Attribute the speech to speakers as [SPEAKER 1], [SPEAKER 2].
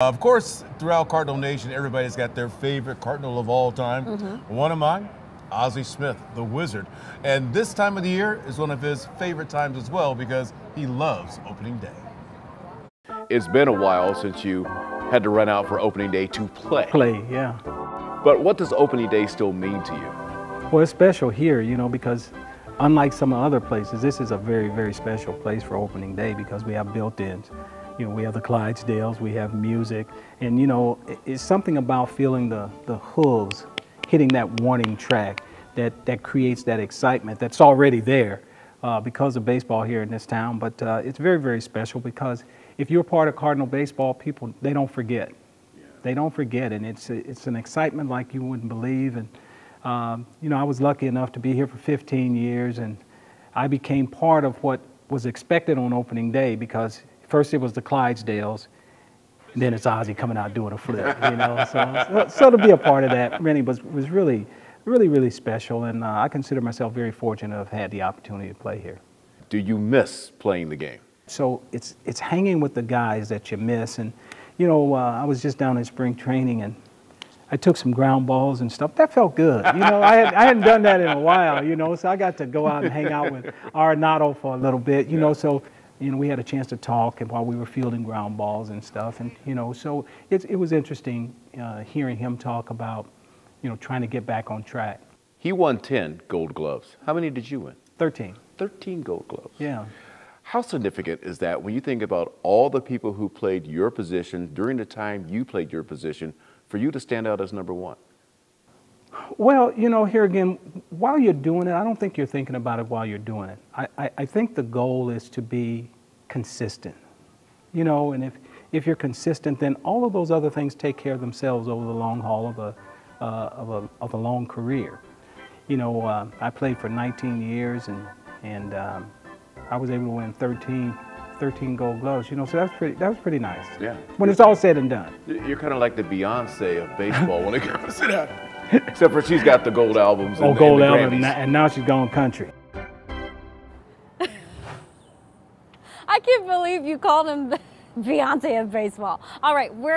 [SPEAKER 1] Of course, throughout Cardinal Nation, everybody's got their favorite Cardinal of all time. Mm-hmm. One of mine, Ozzie Smith, the Wizard. And this time of the year is one of his favorite times as well because he loves opening day.
[SPEAKER 2] It's been a while since you had to run out for opening day to play.
[SPEAKER 3] play, yeah.
[SPEAKER 2] But what does opening day still mean to you?
[SPEAKER 3] Well, it's special here, you know, because unlike some other places, this is a very, very special place for opening day because we have built-ins. You know, we have the Clydesdales, we have music, and you know, it's something about feeling the, the hooves hitting that warning track that, that creates that excitement that's already there uh, because of baseball here in this town. But uh, it's very, very special because if you're part of Cardinal baseball, people, they don't forget. They don't forget, and it's, it's an excitement like you wouldn't believe. And um, you know, I was lucky enough to be here for 15 years, and I became part of what was expected on opening day because first it was the Clydesdales, then it's Ozzie coming out doing a flip. You know, so, so, so to be a part of that really was was really, really, really special, and uh, I consider myself very fortunate to have had the opportunity to play here.
[SPEAKER 2] Do you miss playing the game?
[SPEAKER 3] So it's it's hanging with the guys that you miss, and you know, uh, I was just down in spring training and. I took some ground balls and stuff. That felt good. You know, I, had, I hadn't done that in a while, you know, so I got to go out and hang out with Arenado for a little bit, you know, so, you know, we had a chance to talk and while we were fielding ground balls and stuff. And, you know, so it, it was interesting uh, hearing him talk about, you know, trying to get back on track.
[SPEAKER 2] He won 10 gold gloves. How many did you win?
[SPEAKER 3] 13.
[SPEAKER 2] 13 gold gloves.
[SPEAKER 3] Yeah.
[SPEAKER 2] How significant is that when you think about all the people who played your position during the time you played your position for you to stand out as number one?
[SPEAKER 3] Well, you know, here again, while you're doing it, I don't think you're thinking about it while you're doing it. I, I, I think the goal is to be consistent. You know, and if, if you're consistent, then all of those other things take care of themselves over the long haul of a, uh, of a, of a long career. You know, uh, I played for 19 years and, and um, I was able to win 13, 13 gold gloves, you know, so that's pretty, that was pretty nice.
[SPEAKER 2] Yeah.
[SPEAKER 3] When it's all said and done.
[SPEAKER 2] You're kind of like the Beyonce of baseball when it comes to that. Except for she's got the gold albums and,
[SPEAKER 3] Oh,
[SPEAKER 2] and
[SPEAKER 3] gold
[SPEAKER 2] the
[SPEAKER 3] album,
[SPEAKER 2] Grammys.
[SPEAKER 3] and now- and now she's gone country.
[SPEAKER 4] I can't believe you called him Beyonce of baseball. All right, we're